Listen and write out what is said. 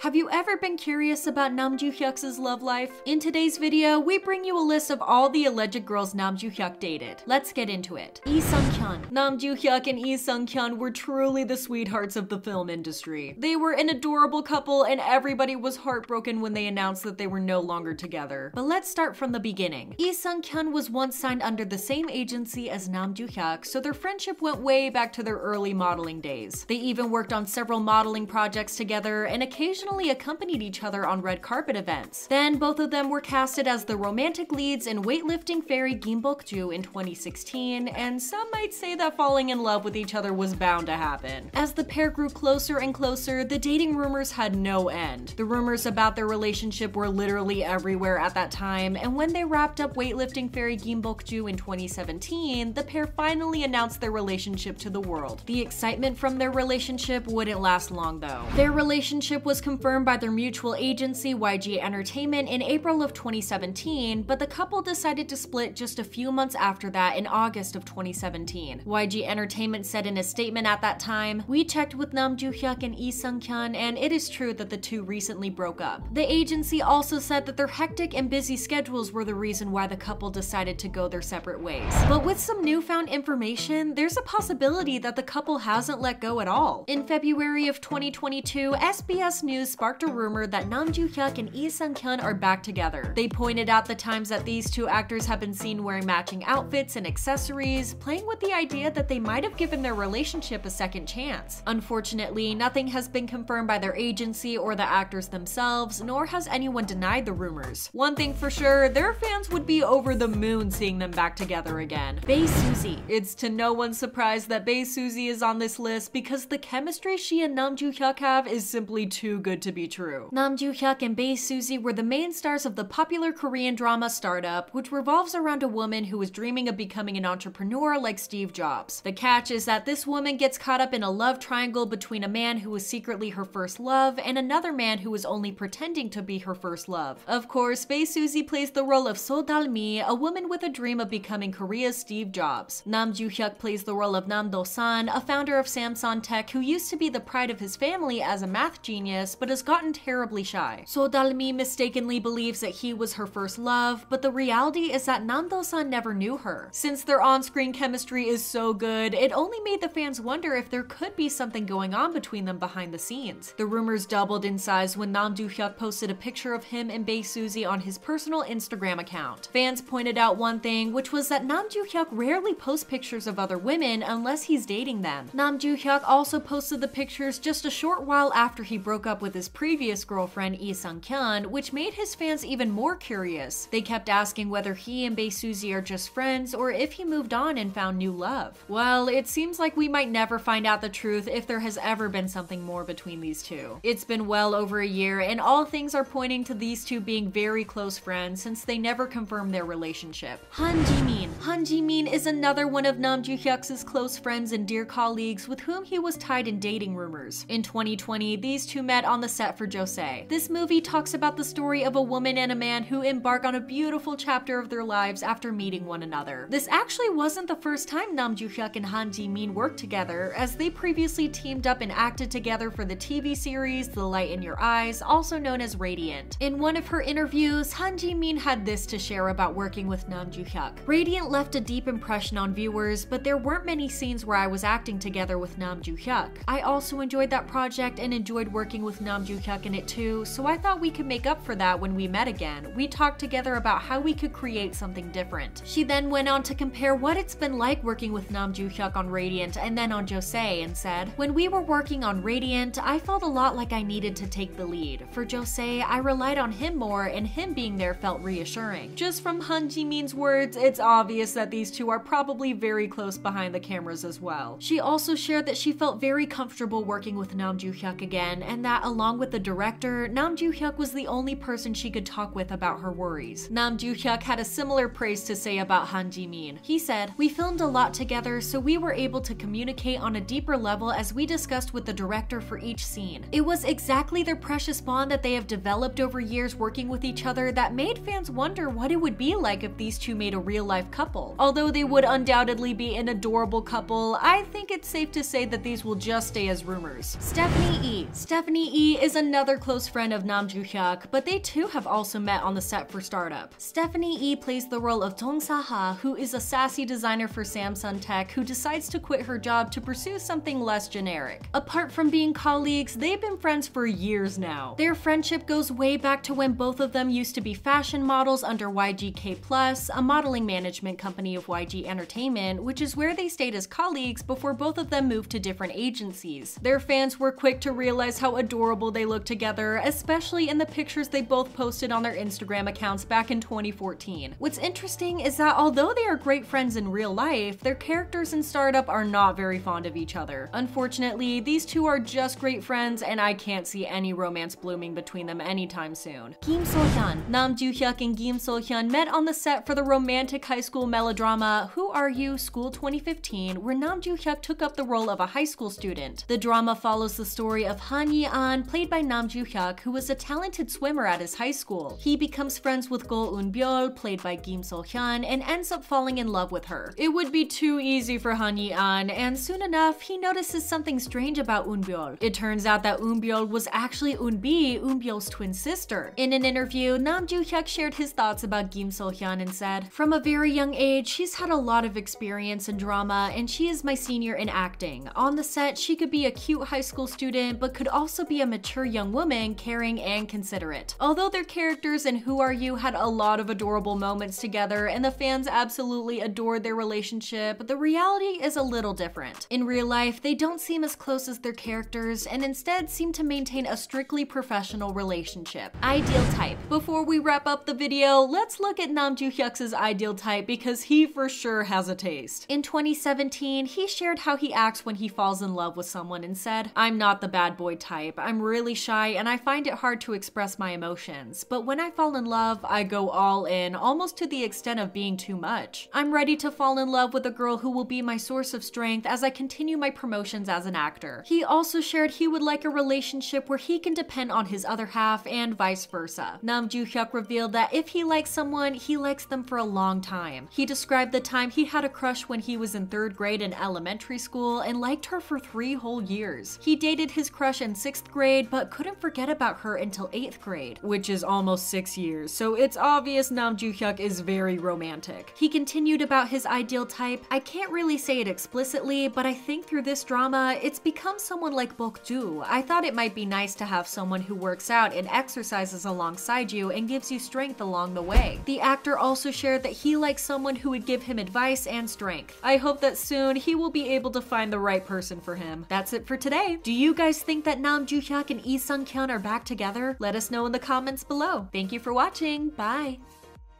Have you ever been curious about Nam Joo Hyuk's love life? In today's video, we bring you a list of all the alleged girls Nam Joo Hyuk dated. Let's get into it. Lee Sung Kyun. Nam Joo Hyuk and Lee Sung Kyun were truly the sweethearts of the film industry. They were an adorable couple, and everybody was heartbroken when they announced that they were no longer together. But let's start from the beginning. Lee Sung Kyun was once signed under the same agency as Nam Joo Hyuk, so their friendship went way back to their early modeling days. They even worked on several modeling projects together and occasionally occasionally accompanied each other on red carpet events. Then both of them were casted as the romantic leads in weightlifting fairy Kim Bok-joo in 2016, and some might say that falling in love with each other was bound to happen. As the pair grew closer and closer, the dating rumors had no end. The rumors about their relationship were literally everywhere at that time, and when they wrapped up weightlifting fairy Kim Bok-joo in 2017, the pair finally announced their relationship to the world. The excitement from their relationship wouldn't last long though. Their relationship was confirmed by their mutual agency YG Entertainment in April of 2017, but the couple decided to split just a few months after that in August of 2017. YG Entertainment said in a statement at that time, We checked with Nam Joo Hyuk and Lee Sung Kyun, and it is true that the two recently broke up. The agency also said that their hectic and busy schedules were the reason why the couple decided to go their separate ways. But with some newfound information, there's a possibility that the couple hasn't let go at all. In February of 2022, SBS News news sparked a rumor that Nam Joo Hyuk and Lee Sung Kyun are back together. They pointed out the times that these two actors have been seen wearing matching outfits and accessories, playing with the idea that they might have given their relationship a second chance. Unfortunately, nothing has been confirmed by their agency or the actors themselves, nor has anyone denied the rumors. One thing for sure, their fans would be over the moon seeing them back together again. Bae Suzy. It's to no one's surprise that Bae Suzy is on this list because the chemistry she and Nam Joo Hyuk have is simply too good to be true. Nam Joo Hyuk and Bae Suzy were the main stars of the popular Korean drama Startup, which revolves around a woman who is dreaming of becoming an entrepreneur like Steve Jobs. The catch is that this woman gets caught up in a love triangle between a man who is secretly her first love and another man who is only pretending to be her first love. Of course, Bae Suzy plays the role of So Dal-mi, a woman with a dream of becoming Korea's Steve Jobs. Nam Joo Hyuk plays the role of Nam Do-san, a founder of Samsan Tech who used to be the pride of his family as a math genius, but has gotten terribly shy. So Dalmi mistakenly believes that he was her first love, but the reality is that Nam Do-san never knew her. Since their on-screen chemistry is so good, it only made the fans wonder if there could be something going on between them behind the scenes. The rumors doubled in size when Nam Joo Hyuk posted a picture of him and Bae Suzy on his personal Instagram account. Fans pointed out one thing, which was that Nam Joo Hyuk rarely posts pictures of other women unless he's dating them. Nam Joo Hyuk also posted the pictures just a short while after he broke up with with his previous girlfriend Lee Sung Kyun, which made his fans even more curious. They kept asking whether he and Bae Suzy are just friends or if he moved on and found new love. Well, it seems like we might never find out the truth if there has ever been something more between these two. It's been well over a year, and all things are pointing to these two being very close friends since they never confirmed their relationship. Han Ji-min. Han Ji-min is another one of Nam Joo Hyuk's close friends and dear colleagues with whom he was tied in dating rumors. In 2020, these two met on the set for Jose. This movie talks about the story of a woman and a man who embark on a beautiful chapter of their lives after meeting one another. This actually wasn't the first time Nam Joo Hyuk and Han Ji Min worked together, as they previously teamed up and acted together for the TV series The Light in Your Eyes, also known as Radiant. In one of her interviews, Han Ji Min had this to share about working with Nam Joo Hyuk. Radiant left a deep impression on viewers, but there weren't many scenes where I was acting together with Nam Joo Hyuk. I also enjoyed that project and enjoyed working with Nam Joo Hyuk in it too, so I thought we could make up for that when we met again. We talked together about how we could create something different. She then went on to compare what it's been like working with Nam Joo Hyuk on Radiant and then on Jose and said, When we were working on Radiant, I felt a lot like I needed to take the lead. For Jose, I relied on him more and him being there felt reassuring. Just from Han Ji Min's words, it's obvious that these two are probably very close behind the cameras as well. She also shared that she felt very comfortable working with Nam Joo Hyuk again and that along with the director, Nam Joo Hyuk was the only person she could talk with about her worries. Nam Joo Hyuk had a similar praise to say about Han Ji Min. He said, We filmed a lot together, so we were able to communicate on a deeper level as we discussed with the director for each scene. It was exactly their precious bond that they have developed over years working with each other that made fans wonder what it would be like if these two made a real life couple. Although they would undoubtedly be an adorable couple, I think it's safe to say that these will just stay as rumors. Stephanie E. Stephanie E Is another close friend of Nam Joo Hyuk, but they too have also met on the set for Startup. Stephanie E plays the role of Dong Sa-ha, who is a sassy designer for Samsan Tech who decides to quit her job to pursue something less generic. Apart from being colleagues, they've been friends for years now. Their friendship goes way back to when both of them used to be fashion models under YGK Plus, a modeling management company of YG Entertainment, which is where they stayed as colleagues before both of them moved to different agencies. Their fans were quick to realize how adorable they look together, especially in the pictures they both posted on their Instagram accounts back in 2014. What's interesting is that although they are great friends in real life, their characters in Startup are not very fond of each other. Unfortunately, these two are just great friends and I can't see any romance blooming between them anytime soon. Kim So-hyun Nam Joo-hyuk and Kim So-hyun met on the set for the romantic high school melodrama Who Are You? School 2015, where Nam Joo-hyuk took up the role of a high school student. The drama follows the story of Han Yi-an, played by Nam Joo-hyuk, who was a talented swimmer at his high school. He becomes friends with Go Eun-byul, played by Kim So-hyun, and ends up falling in love with her. It would be too easy for Han Yi-an, and soon enough, he notices something strange about Eun-byul. It turns out that Eun-byul was actually Eun-bi, Eun-byul's twin sister. In an interview, Nam Joo-hyuk shared his thoughts about Kim So-hyun and said, From a very young age, she's had a lot of experience in drama, and she is my senior in acting. On the set, she could be a cute high school student, but could also be a mature young woman, caring and considerate. Although their characters in Who Are You had a lot of adorable moments together, and the fans absolutely adored their relationship, the reality is a little different. In real life, they don't seem as close as their characters, and instead seem to maintain a strictly professional relationship. Ideal type. Before we wrap up the video, let's look at Nam Joo Hyuk's ideal type because he for sure has a taste. In 2017, he shared how he acts when he falls in love with someone and said, I'm not the bad boy type. I'm really shy and I find it hard to express my emotions. But when I fall in love, I go all in, almost to the extent of being too much. I'm ready to fall in love with a girl who will be my source of strength as I continue my promotions as an actor. He also shared he would like a relationship where he can depend on his other half and vice versa. Nam Joo Hyuk revealed that if he likes someone, he likes them for a long time. He described the time he had a crush when he was in third grade in elementary school and liked her for three whole years. He dated his crush in sixth grade but couldn't forget about her until eighth grade, which is almost six years, so it's obvious Nam Joo Hyuk is very romantic. He continued about his ideal type. I can't really say it explicitly, but I think through this drama, it's become someone like Bok Joo. I thought it might be nice to have someone who works out and exercises alongside you and gives you strength along the way. The actor also shared that he likes someone who would give him advice and strength. I hope that soon he will be able to find the right person for him. That's it for today. Do you guys think that Nam Joo Hyuk and Lee Sung Kyun are back together? Let us know in the comments below. Thank you for watching. Bye.